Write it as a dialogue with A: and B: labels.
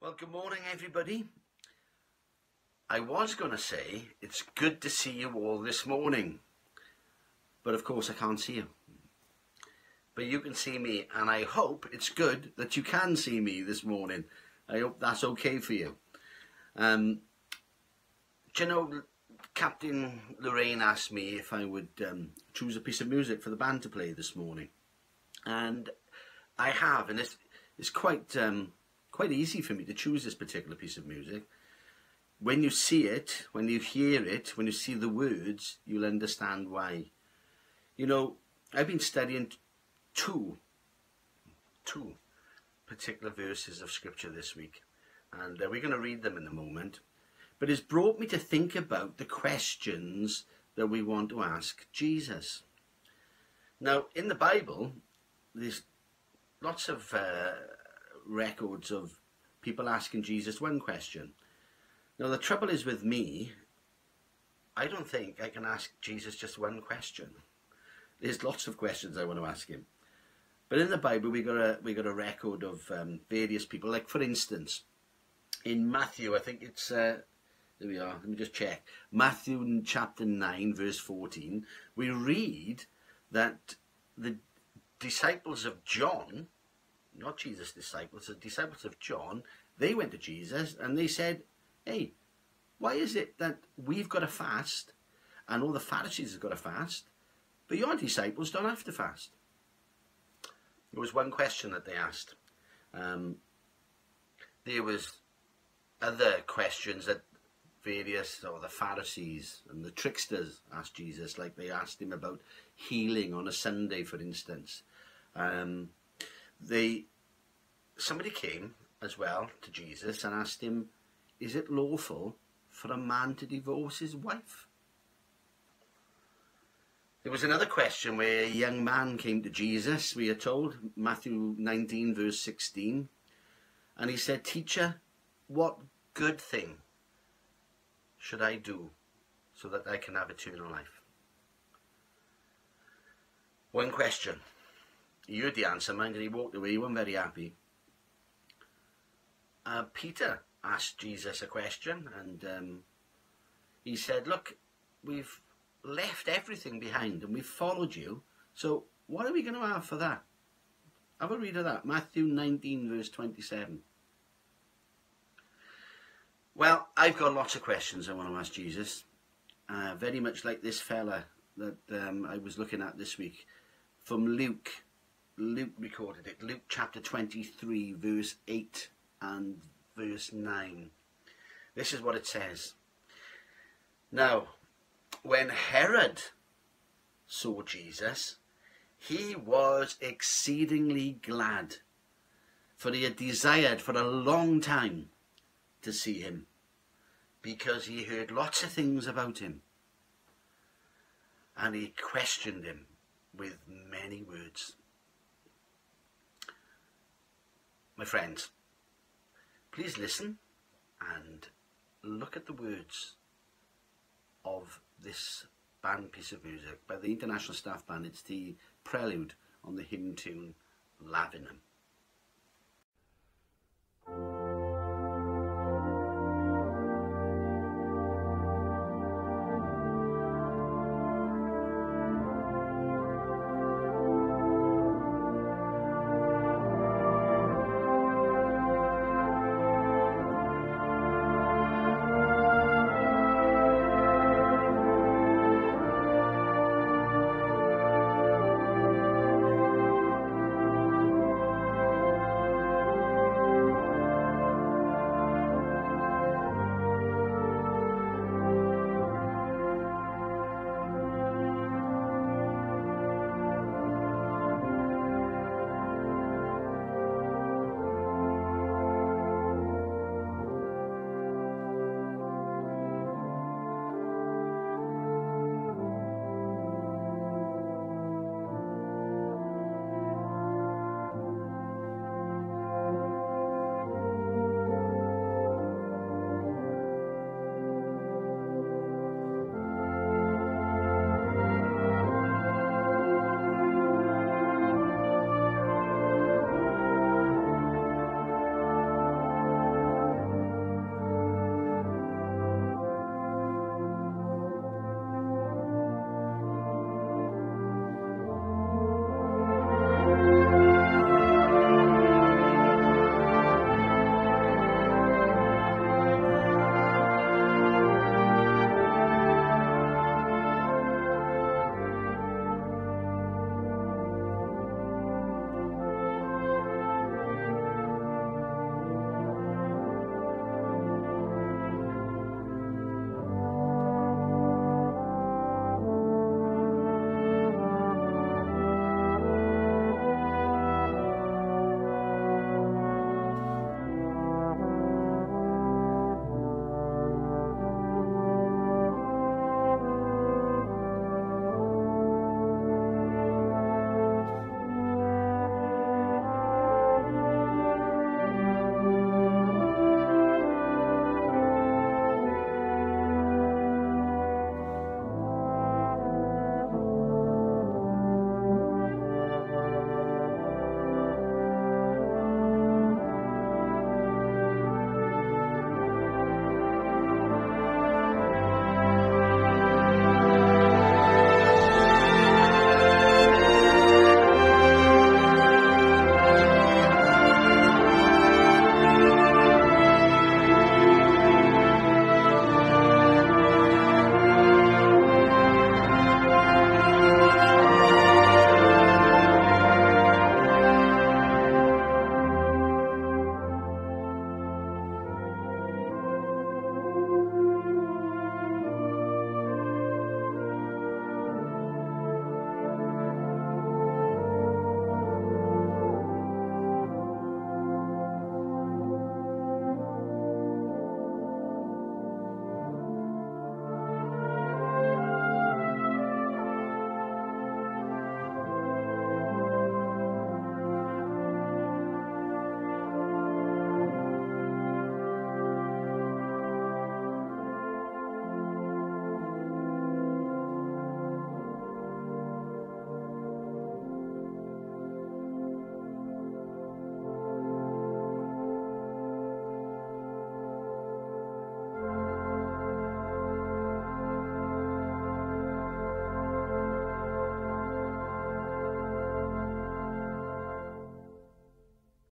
A: Well, good morning, everybody. I was going to say it's good to see you all this morning, but of course I can't see you. But you can see me, and I hope it's good that you can see me this morning. I hope that's okay for you. Um, do you know, Captain Lorraine asked me if I would um, choose a piece of music for the band to play this morning, and I have, and it's it's quite um, quite easy for me to choose this particular piece of music. When you see it, when you hear it, when you see the words, you'll understand why. You know, I've been studying two, two particular verses of scripture this week, and uh, we're going to read them in a moment. But it's brought me to think about the questions that we want to ask Jesus. Now, in the Bible, there's lots of uh, records of people asking Jesus one question. Now, the trouble is with me, I don't think I can ask Jesus just one question. There's lots of questions I want to ask him. But in the Bible, we got a we got a record of um, various people. Like for instance, in Matthew, I think it's uh, there we are. Let me just check. Matthew chapter nine, verse fourteen. We read that the disciples of John not Jesus' disciples, the disciples of John, they went to Jesus and they said, Hey, why is it that we've got to fast and all the Pharisees have got to fast, but your disciples don't have to fast? There was one question that they asked. Um, there was other questions that various or the Pharisees and the tricksters asked Jesus, like they asked him about healing on a Sunday, for instance. Um, they somebody came as well to Jesus and asked him, Is it lawful for a man to divorce his wife? There was another question where a young man came to Jesus, we are told, Matthew 19, verse 16, and he said, Teacher, what good thing should I do so that I can have eternal life? One question. He heard the answer, man, and he walked away. He wasn't very happy. Uh, Peter asked Jesus a question, and um, he said, Look, we've left everything behind and we've followed you. So, what are we going to have for that? Have a read of that. Matthew 19, verse 27. Well, I've got lots of questions I want to ask Jesus. Uh, very much like this fella that um, I was looking at this week from Luke Luke recorded it. Luke chapter 23, verse 8 and verse 9. This is what it says. Now, when Herod saw Jesus, he was exceedingly glad, for he had desired for a long time to see him, because he heard lots of things about him. And he questioned him with many words. my friends. Please listen and look at the words of this band piece of music by the International Staff Band. It's the prelude on the hymn tune Lavenham.